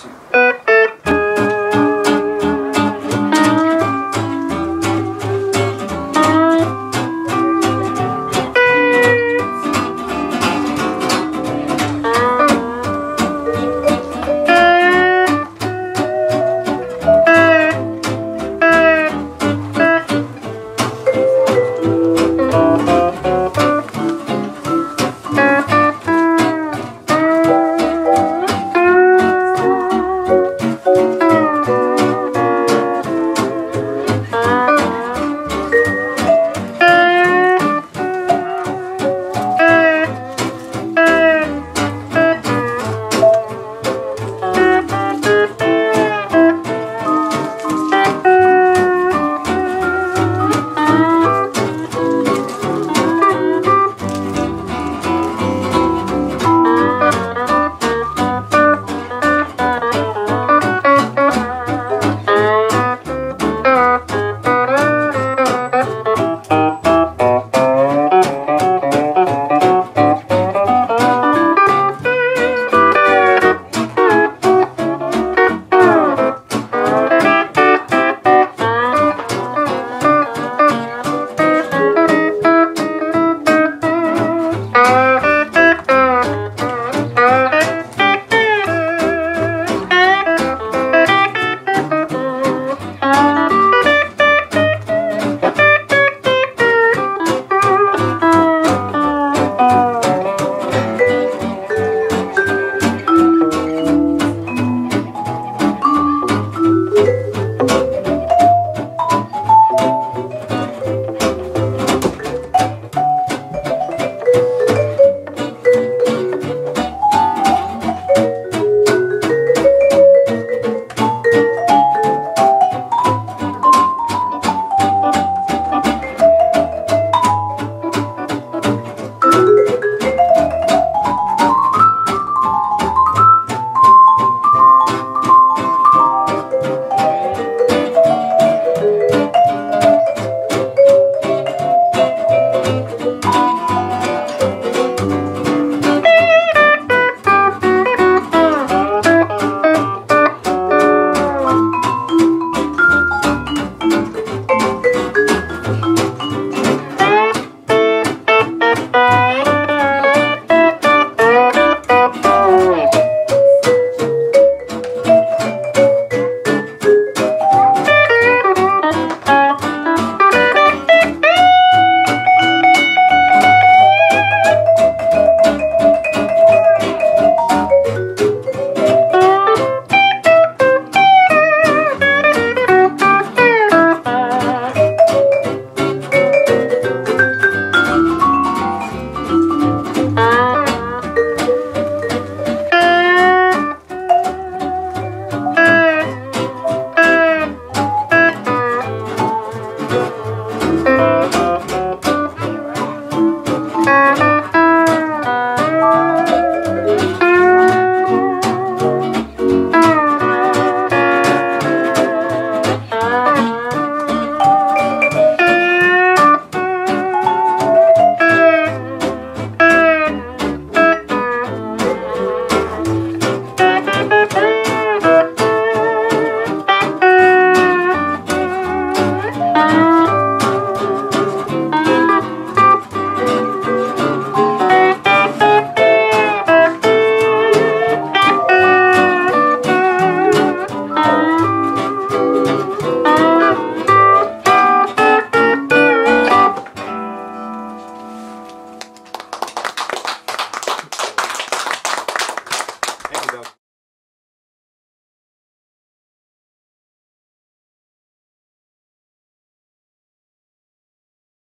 去